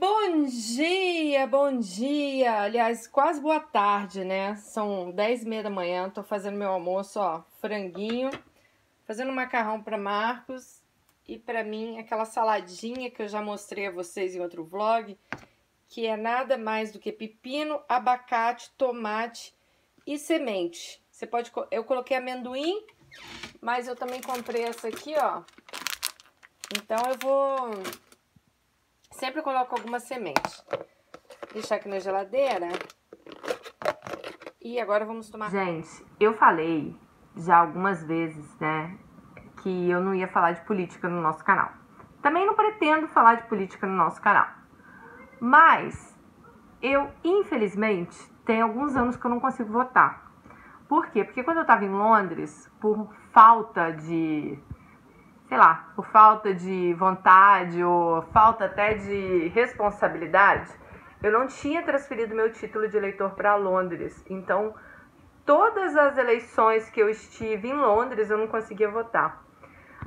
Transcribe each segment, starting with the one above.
Bom dia, bom dia. Aliás, quase boa tarde, né? São 10 e meia da manhã. Tô fazendo meu almoço, ó, franguinho, fazendo macarrão para Marcos e para mim aquela saladinha que eu já mostrei a vocês em outro vlog, que é nada mais do que pepino, abacate, tomate e semente. Você pode, eu coloquei amendoim, mas eu também comprei essa aqui, ó. Então eu vou sempre coloco algumas sementes. Deixar aqui na geladeira. E agora vamos tomar. Gente, eu falei já algumas vezes, né, que eu não ia falar de política no nosso canal. Também não pretendo falar de política no nosso canal. Mas eu, infelizmente, tem alguns anos que eu não consigo votar. Por quê? Porque quando eu estava em Londres, por falta de, sei lá, por falta de vontade ou falta até de responsabilidade, eu não tinha transferido meu título de eleitor para Londres. Então, todas as eleições que eu estive em Londres, eu não conseguia votar.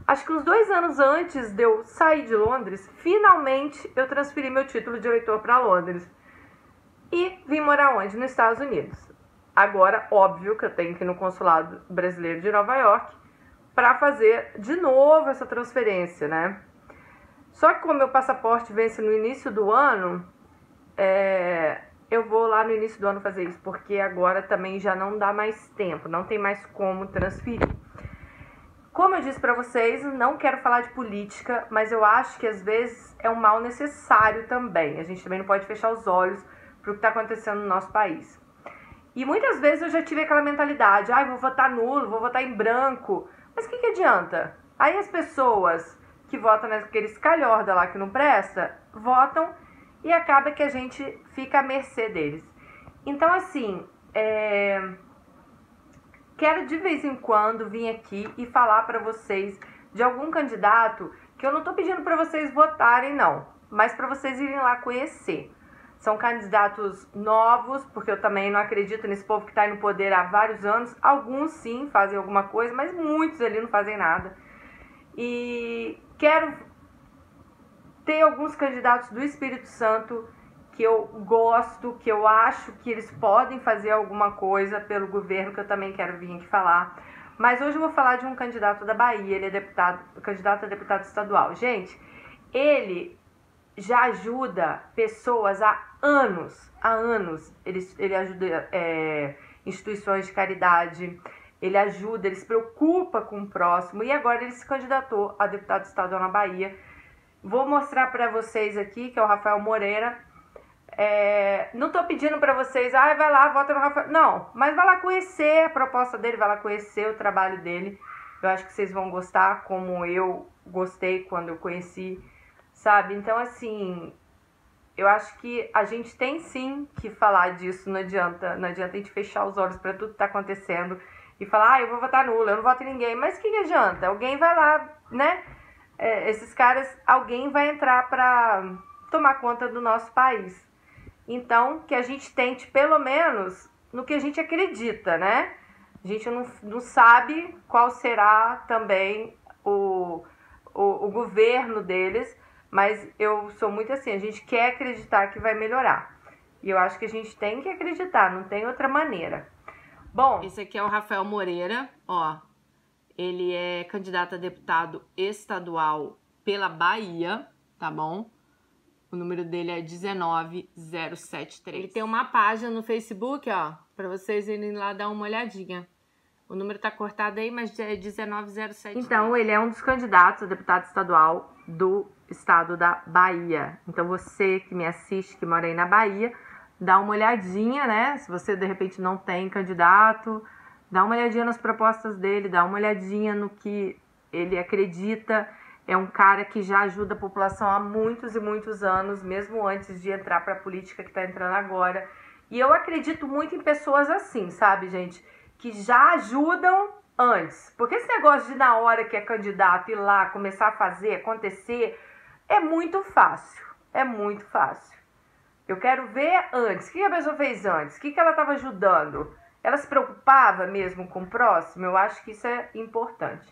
Acho que uns dois anos antes de eu sair de Londres, finalmente eu transferi meu título de eleitor para Londres. E vim morar onde? Nos Estados Unidos. Agora, óbvio que eu tenho que ir no consulado brasileiro de Nova York para fazer de novo essa transferência, né? Só que como meu passaporte vence no início do ano, é, eu vou lá no início do ano fazer isso, porque agora também já não dá mais tempo, não tem mais como transferir. Como eu disse para vocês, não quero falar de política, mas eu acho que às vezes é um mal necessário também. A gente também não pode fechar os olhos para o que está acontecendo no nosso país. E muitas vezes eu já tive aquela mentalidade, ah, vou votar nulo, vou votar em branco. Mas o que, que adianta? Aí as pessoas que votam naqueles calhorda lá que não presta, votam e acaba que a gente fica à mercê deles. Então, assim, é... quero de vez em quando vir aqui e falar para vocês de algum candidato que eu não estou pedindo para vocês votarem, não, mas para vocês irem lá conhecer. São candidatos novos, porque eu também não acredito nesse povo que está no poder há vários anos. Alguns sim fazem alguma coisa, mas muitos ali não fazem nada. E quero ter alguns candidatos do Espírito Santo que eu gosto, que eu acho que eles podem fazer alguma coisa pelo governo, que eu também quero vir aqui falar. Mas hoje eu vou falar de um candidato da Bahia, ele é deputado, candidato a deputado estadual. Gente, ele já ajuda pessoas há anos, há anos. Ele, ele ajuda é, instituições de caridade, ele ajuda, ele se preocupa com o próximo e agora ele se candidatou a deputado estadual na Bahia. Vou mostrar para vocês aqui, que é o Rafael Moreira. É, não estou pedindo para vocês, ah, vai lá, vota no Rafael. Não, mas vai lá conhecer a proposta dele, vai lá conhecer o trabalho dele. Eu acho que vocês vão gostar, como eu gostei quando eu conheci sabe? Então, assim, eu acho que a gente tem sim que falar disso, não adianta, não adianta a gente fechar os olhos para tudo que tá acontecendo e falar, ah, eu vou votar nula, eu não voto em ninguém. Mas que, que adianta? Alguém vai lá, né? É, esses caras, alguém vai entrar para tomar conta do nosso país. Então, que a gente tente, pelo menos, no que a gente acredita, né? A gente não, não sabe qual será também o, o, o governo deles, mas eu sou muito assim, a gente quer acreditar que vai melhorar. E eu acho que a gente tem que acreditar, não tem outra maneira. Bom, esse aqui é o Rafael Moreira, ó. Ele é candidato a deputado estadual pela Bahia, tá bom? O número dele é 19073. Ele tem uma página no Facebook, ó, para vocês irem lá dar uma olhadinha. O número tá cortado aí, mas é 19073. Então, ele é um dos candidatos a deputado estadual do estado da Bahia. Então você que me assiste, que mora aí na Bahia, dá uma olhadinha, né? Se você de repente não tem candidato, dá uma olhadinha nas propostas dele, dá uma olhadinha no que ele acredita. É um cara que já ajuda a população há muitos e muitos anos, mesmo antes de entrar para a política que está entrando agora. E eu acredito muito em pessoas assim, sabe, gente? Que já ajudam antes. Porque esse negócio de na hora que é candidato ir lá, começar a fazer, acontecer, é muito fácil. É muito fácil. Eu quero ver antes. O que a pessoa fez antes? O que ela estava ajudando? Ela se preocupava mesmo com o próximo? Eu acho que isso é importante.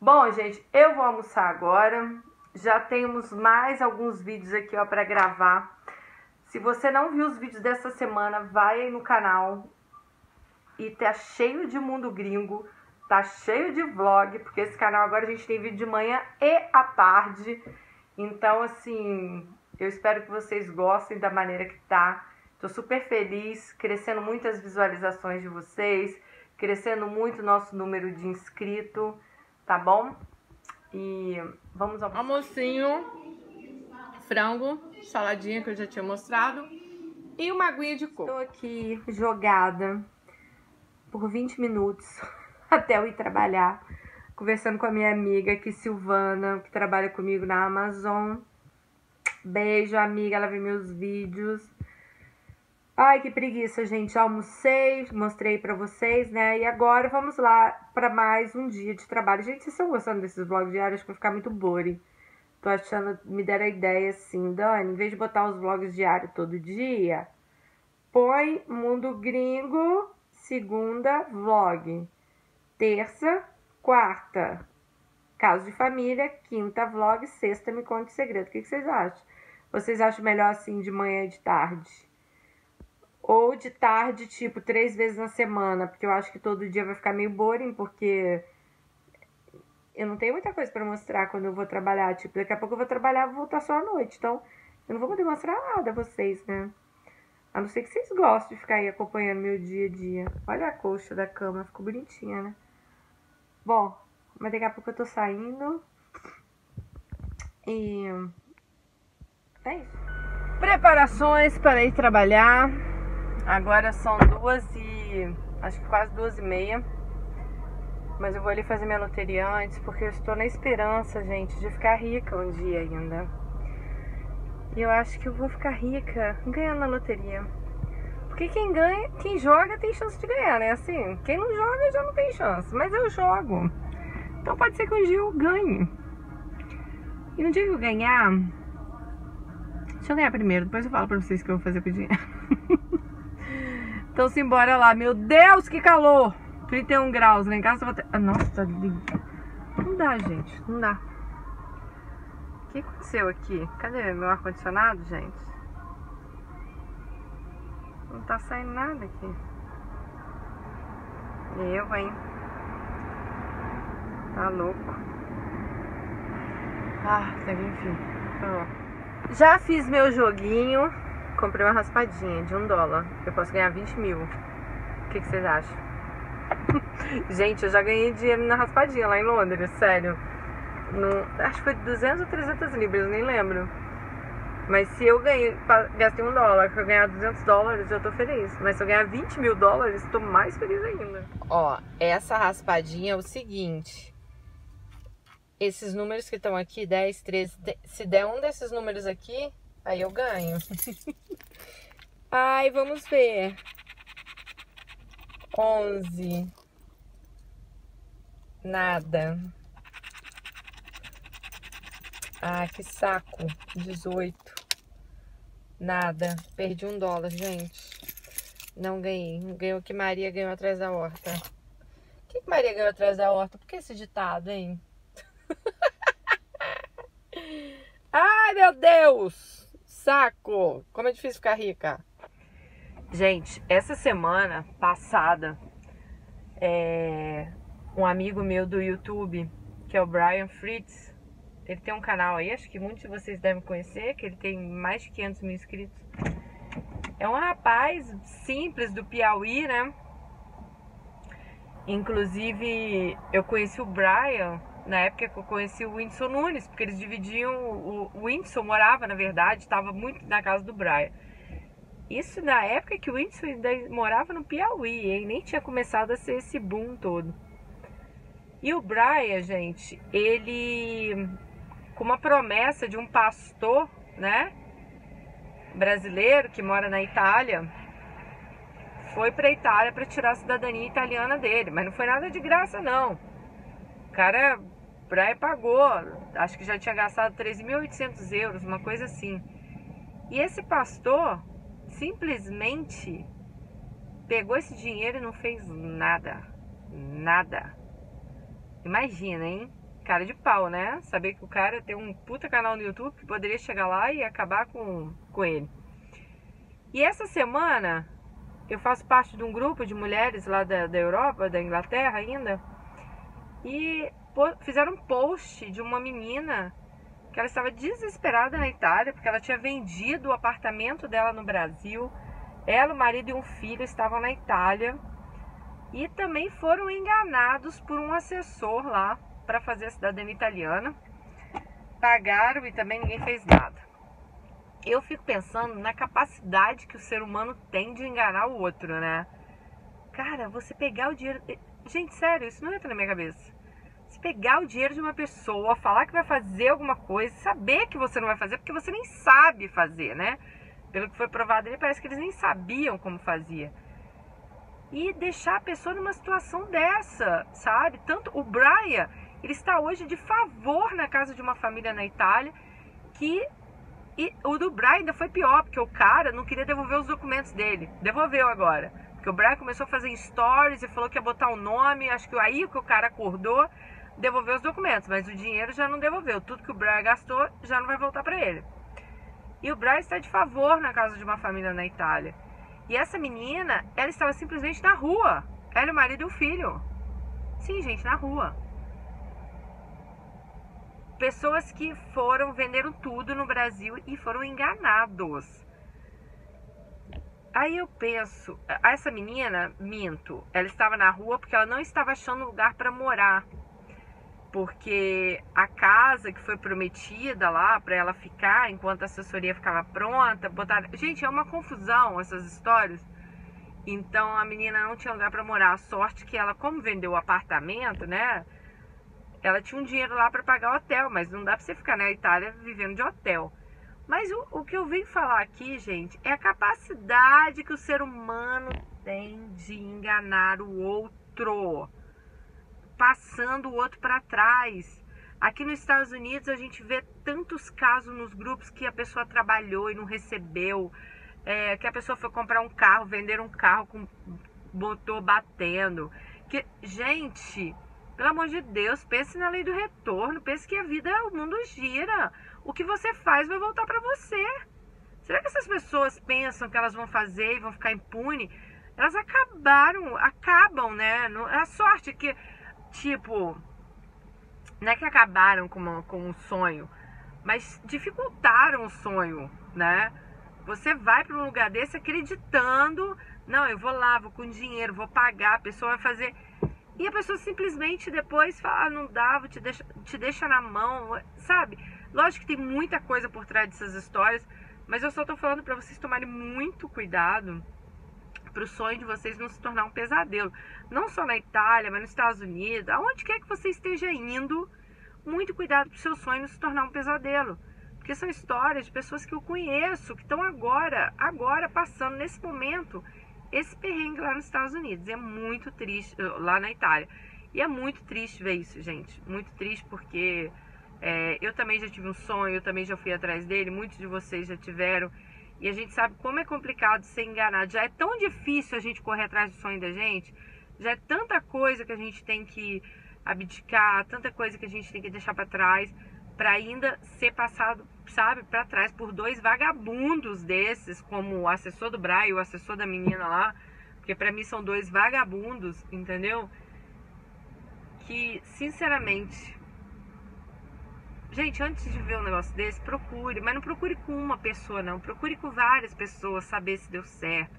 Bom, gente, eu vou almoçar agora. já temos mais alguns vídeos aqui ó para gravar. Se você não viu os vídeos dessa semana, vai aí no canal e tá cheio de mundo gringo, tá cheio de vlog, porque esse canal agora a gente tem vídeo de manhã e à tarde. Então, assim, eu espero que vocês gostem da maneira que tá. Tô super feliz, crescendo muitas visualizações de vocês, crescendo muito o nosso número de inscrito, tá bom? E vamos ao almocinho, frango, saladinha que eu já tinha mostrado e uma aguinha de coco. Estou aqui jogada por 20 minutos até eu ir trabalhar, conversando com a minha amiga aqui, Silvana, que trabalha comigo na Amazon. Beijo, amiga, ela vê meus vídeos. Ai, que preguiça, gente. Almocei, mostrei pra vocês, né? E agora vamos lá pra mais um dia de trabalho. Gente, vocês estão gostando desses vlogs diários? Acho que vai ficar muito boring. Tô achando, me deram a ideia assim, Dani, em vez de botar os vlogs diários todo dia, põe Mundo Gringo, segunda, vlog. Terça, quarta, caso de família, quinta, vlog, sexta, me conte segredo. O que, vocês acham? Vocês acham melhor assim de manhã e de tarde? Ou de tarde, tipo, três vezes na semana, porque eu acho que todo dia vai ficar meio boring, porque eu não tenho muita coisa para mostrar quando eu vou trabalhar. Tipo, daqui a pouco eu vou trabalhar vou voltar só à noite. Então, eu não vou poder mostrar nada a vocês, né? A não ser que vocês gostem de ficar aí acompanhando meu dia a dia. Olha a coxa da cama, ficou bonitinha, né? Bom, mas daqui a pouco eu tô saindo. E. É isso. Preparações para ir trabalhar. Agora são duas e. acho que quase duas e meia. Mas eu vou ali fazer minha loteria antes, porque eu estou na esperança, gente, de ficar rica um dia ainda. E eu acho que eu vou ficar rica ganhando na loteria. Porque quem ganha, quem joga tem chance de ganhar, né? Assim, quem não joga já não tem chance. Mas eu jogo. Então pode ser que um dia eu ganhe. E no dia que eu ganhar. Deixa eu ganhar primeiro, depois eu falo pra vocês o que eu vou fazer com o dinheiro. então simbora lá. Meu Deus, que calor! 31 graus lá em casa. Vou ter... ah, nossa, não dá, gente. Não dá. O que aconteceu aqui? Cadê meu ar-condicionado, gente? Não tá saindo nada aqui. Eu, hein? Tá louco. Ah, enfim. Ó. Já fiz meu joguinho. Comprei uma raspadinha de um dólar. Eu posso ganhar 20 mil. O que, que vocês acham? Gente, eu já ganhei dinheiro na raspadinha lá em Londres, sério. No, acho que foi 200 ou 300 libras, nem lembro. Mas se eu ganhei, gastei um dólar, se eu ganhar 200 dólares, eu tô feliz. Mas se eu ganhar 20 mil dólares, tô mais feliz ainda. Ó, essa raspadinha é o seguinte. Esses números que estão aqui, 10, 13, se der um desses números aqui, aí eu ganho. Ai, vamos ver. 11. Nada. Ah, que saco. 18. Nada. Perdi um dólar, gente. Não ganhei. Ganhou o que Maria ganhou atrás da horta. O que, que Maria ganhou atrás da horta? Por que esse ditado, hein? Ai, meu Deus! Saco! Como é difícil ficar rica. Gente, essa semana passada, é, um amigo meu do YouTube, que é o Brian Fritz, ele tem um canal aí, acho que muitos de vocês devem conhecer, que ele tem mais de 500 mil inscritos. É um rapaz simples do Piauí, né? Inclusive, eu conheci o Brian na época que eu conheci o Whindersson Nunes, porque eles dividiam. O, o Whindersson morava, na verdade, estava muito na casa do Brian. Isso na época que o Whindersson morava no Piauí, hein? Nem tinha começado a ser esse boom todo. E o Brian, gente, ele com uma promessa de um pastor, né, brasileiro que mora na Itália, foi para a Itália para tirar a cidadania italiana dele, mas não foi nada de graça não. O cara, Brian pagou, acho que já tinha gastado 3.800 euros, uma coisa assim. E esse pastor simplesmente pegou esse dinheiro e não fez nada. Nada. Imagina, hein? Cara de pau, né? Saber que o cara tem um puta canal no YouTube que poderia chegar lá e acabar com, com ele. E essa semana eu faço parte de um grupo de mulheres lá da, da Europa, da Inglaterra ainda, e fizeram um post de uma menina que ela estava desesperada na Itália porque ela tinha vendido o apartamento dela no Brasil. Ela, o marido e um filho estavam na Itália e também foram enganados por um assessor lá para fazer a cidadania italiana. Pagaram e também ninguém fez nada eu fico pensando na capacidade que o ser humano tem de enganar o outro, né? Cara, você pegar o dinheiro. Gente, sério, isso não entra na minha cabeça. Você pegar o dinheiro de uma pessoa, falar que vai fazer alguma coisa, saber que você não vai fazer, porque você nem sabe fazer, né? Pelo que foi provado ali, parece que eles nem sabiam como fazia. E deixar a pessoa numa situação dessa, sabe? Tanto o Brian, ele está hoje de favor na casa de uma família na Itália que e o do Brian ainda foi pior, porque o cara não queria devolver os documentos dele. Devolveu agora. Porque o Brian começou a fazer stories e falou que ia botar o um nome. Acho que aí que o cara acordou, devolveu os documentos. Mas o dinheiro já não devolveu. Tudo que o Brian gastou já não vai voltar para ele. E o Brian está de favor na casa de uma família na Itália. E essa menina, ela estava simplesmente na rua. Ela, o marido e o filho. Sim, gente, na rua pessoas que foram, venderam tudo no Brasil e foram enganados. Aí eu penso, essa menina, minto, ela estava na rua porque ela não estava achando lugar para morar. Porque a casa que foi prometida lá para ela ficar enquanto a assessoria ficava pronta, botar, gente, é uma confusão essas histórias. Então a menina não tinha lugar para morar. A sorte que ela, como vendeu o apartamento, né? Ela tinha um dinheiro lá para pagar o hotel, mas não dá para você ficar na Itália vivendo de hotel. Mas o, o que eu vim falar aqui, gente, é a capacidade que o ser humano tem de enganar o outro, passando o outro para trás. Aqui nos Estados Unidos a gente vê tantos casos nos grupos que a pessoa trabalhou e não recebeu, é, que a pessoa foi comprar um carro, vender um carro com motor batendo. Que, gente, pelo amor de Deus, pense na lei do retorno, pense que a vida, o mundo gira. O que você faz vai voltar para você. Será que essas pessoas pensam que elas vão fazer e vão ficar impune? Elas acabaram, acabam, né? A sorte que, tipo, não é que acabaram com, uma, com um sonho, mas dificultaram o sonho, né? Você vai para um lugar desse acreditando, não, eu vou lá, vou com dinheiro, vou pagar, a pessoa vai fazer e a pessoa simplesmente depois fala, ah, não dá, te deixa, te deixa na mão, sabe? Lógico que tem muita coisa por trás dessas histórias, mas eu só tô falando para vocês tomarem muito cuidado para sonho de vocês não se tornar um pesadelo. Não só na Itália, mas nos Estados Unidos, aonde quer que você esteja indo, muito cuidado para seu sonho não se tornar um pesadelo. Porque são histórias de pessoas que eu conheço, que estão agora, agora passando nesse momento esse perrengue lá nos Estados Unidos. É muito triste, lá na Itália. E é muito triste ver isso, gente. Muito triste porque é, eu também já tive um sonho, eu também já fui atrás dele, muitos de vocês já tiveram. E a gente sabe como é complicado ser enganado. Já é tão difícil a gente correr atrás do sonho da gente, já é tanta coisa que a gente tem que abdicar, tanta coisa que a gente tem que deixar para trás para ainda ser passado, sabe, para trás por dois vagabundos desses, como o assessor do Brian e o assessor da menina lá, porque para mim são dois vagabundos, entendeu? Que, sinceramente, gente, antes de ver um negócio desse, procure, mas não procure com uma pessoa, não, procure com várias pessoas, saber se deu certo,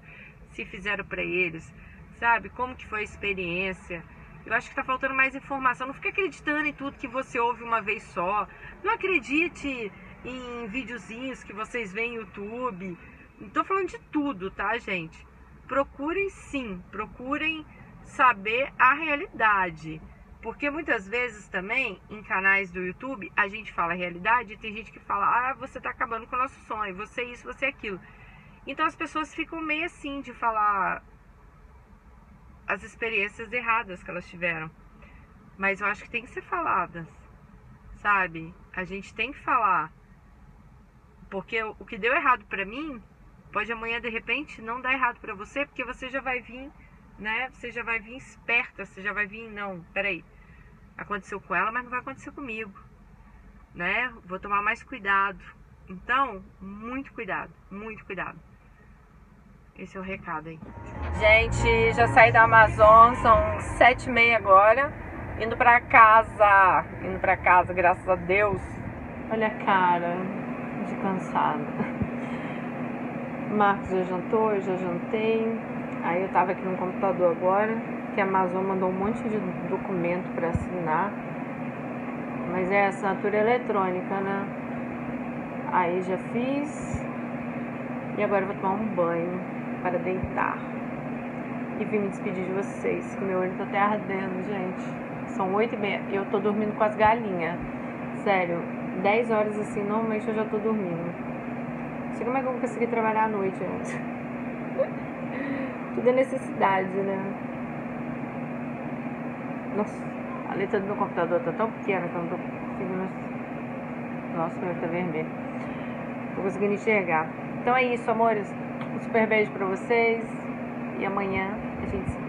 se fizeram para eles, sabe, como que foi a experiência eu acho que está faltando mais informação. Não fique acreditando em tudo que você ouve uma vez só. Não acredite em videozinhos que vocês veem no YouTube. Não tô falando de tudo, tá, gente? Procurem sim, procurem saber a realidade. Porque muitas vezes também em canais do YouTube a gente fala a realidade e tem gente que fala: "Ah, você tá acabando com o nosso sonho, você isso, você aquilo". Então as pessoas ficam meio assim de falar: as experiências erradas que elas tiveram. Mas eu acho que tem que ser faladas, sabe? A gente tem que falar. Porque o que deu errado para mim, pode amanhã de repente não dar errado para você, porque você já vai vir, né? Você já vai vir esperta, você já vai vir, não, peraí. Aconteceu com ela, mas não vai acontecer comigo, né? Vou tomar mais cuidado. Então, muito cuidado, muito cuidado. Esse é o recado aí. Gente, já saí da Amazon, são sete e meia agora. Indo pra casa, indo pra casa, graças a Deus. Olha a cara de cansada. Marcos já jantou, eu já jantei. Aí eu tava aqui no computador agora, que a Amazon mandou um monte de documento para assinar. Mas é assinatura eletrônica, né? Aí já fiz. E agora eu vou tomar um banho para deitar. E vim me despedir de vocês, meu olho tá até ardendo, gente. São oito e meia. Eu tô dormindo com as galinhas. Sério, 10 horas assim, normalmente eu já tô dormindo. Não sei como é que eu vou conseguir trabalhar à noite antes. Tudo é necessidade, né? Nossa, a letra do meu computador tá tão pequena que eu não tô conseguindo. Nossa, meu tá vermelho. Tô conseguindo enxergar. Então é isso, amores. Um super beijo pra vocês. E amanhã a gente se.